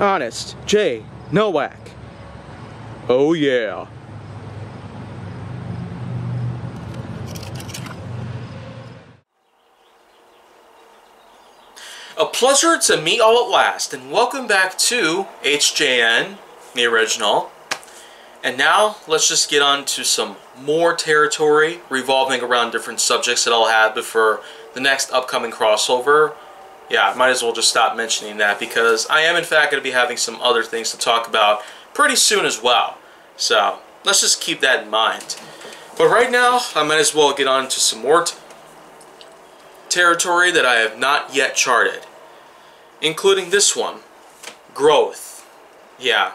Honest J. Nowak. Oh yeah. A pleasure to meet all at last, and welcome back to HJN, the original. And now, let's just get on to some more territory revolving around different subjects that I'll have before the next upcoming crossover. Yeah, might as well just stop mentioning that because I am in fact going to be having some other things to talk about pretty soon as well. So, let's just keep that in mind. But right now, I might as well get on to some more territory that I have not yet charted, including this one, growth. Yeah,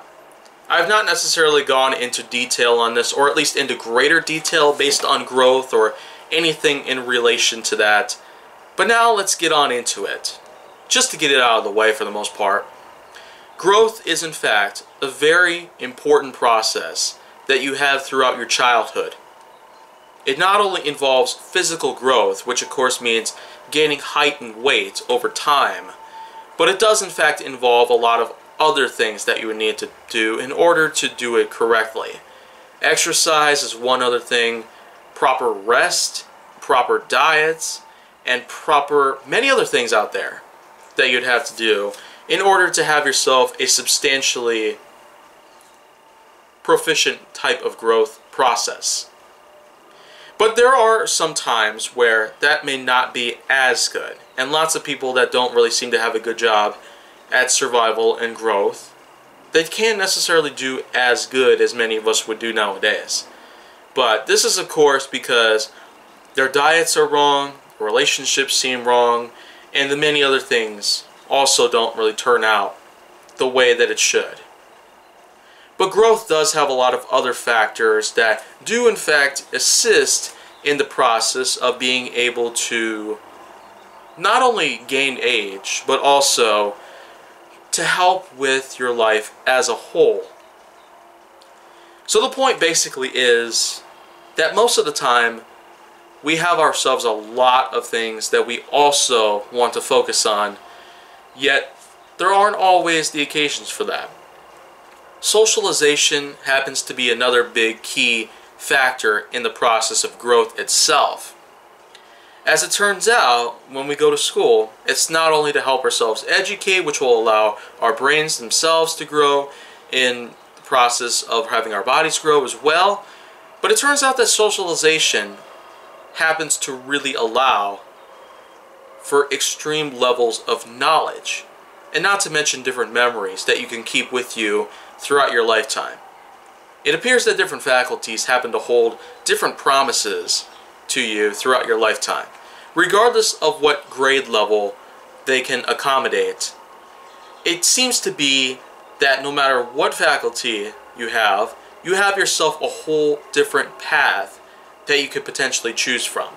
I've not necessarily gone into detail on this, or at least into greater detail based on growth or anything in relation to that. But now let's get on into it, just to get it out of the way for the most part. Growth is in fact a very important process that you have throughout your childhood. It not only involves physical growth, which of course means gaining height and weight over time, but it does in fact involve a lot of other things that you would need to do in order to do it correctly. Exercise is one other thing, proper rest, proper diets, and proper many other things out there that you'd have to do in order to have yourself a substantially proficient type of growth process. But there are some times where that may not be as good, and lots of people that don't really seem to have a good job at survival and growth, they can't necessarily do as good as many of us would do nowadays. But this is, of course, because their diets are wrong, relationships seem wrong, and the many other things also don't really turn out the way that it should. But growth does have a lot of other factors that do in fact assist in the process of being able to not only gain age, but also to help with your life as a whole. So the point basically is that most of the time we have ourselves a lot of things that we also want to focus on, yet there aren't always the occasions for that. Socialization happens to be another big key factor in the process of growth itself. As it turns out, when we go to school, it's not only to help ourselves educate, which will allow our brains themselves to grow in the process of having our bodies grow as well, but it turns out that socialization happens to really allow for extreme levels of knowledge, and not to mention different memories that you can keep with you throughout your lifetime. It appears that different faculties happen to hold different promises to you throughout your lifetime, regardless of what grade level they can accommodate. It seems to be that no matter what faculty you have, you have yourself a whole different path that you could potentially choose from.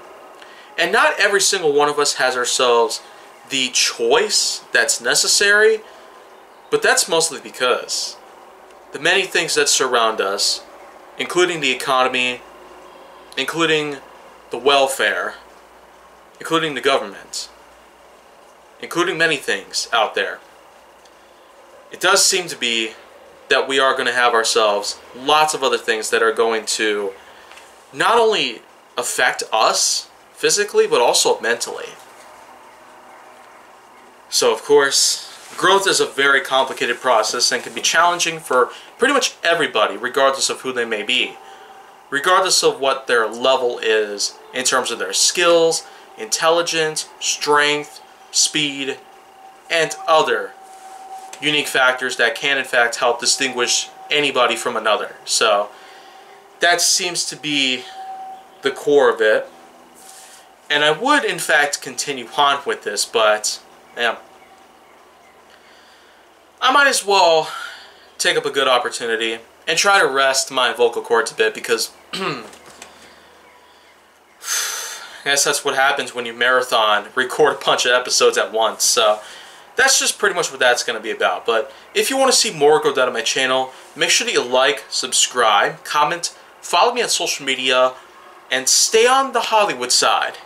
And not every single one of us has ourselves the choice that's necessary, but that's mostly because the many things that surround us, including the economy, including the welfare, including the government, including many things out there, it does seem to be that we are going to have ourselves lots of other things that are going to not only affect us physically, but also mentally. So, of course, growth is a very complicated process and can be challenging for pretty much everybody, regardless of who they may be regardless of what their level is in terms of their skills, intelligence, strength, speed, and other unique factors that can in fact help distinguish anybody from another. So that seems to be the core of it. And I would in fact continue on with this, but yeah, I might as well take up a good opportunity and try to rest my vocal cords a bit because I guess that's what happens when you marathon, record a bunch of episodes at once. So that's just pretty much what that's going to be about. But if you want to see more go down on my channel, make sure that you like, subscribe, comment, follow me on social media, and stay on the Hollywood side.